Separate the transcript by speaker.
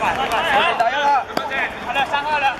Speaker 1: 快打药了，好点，三号了。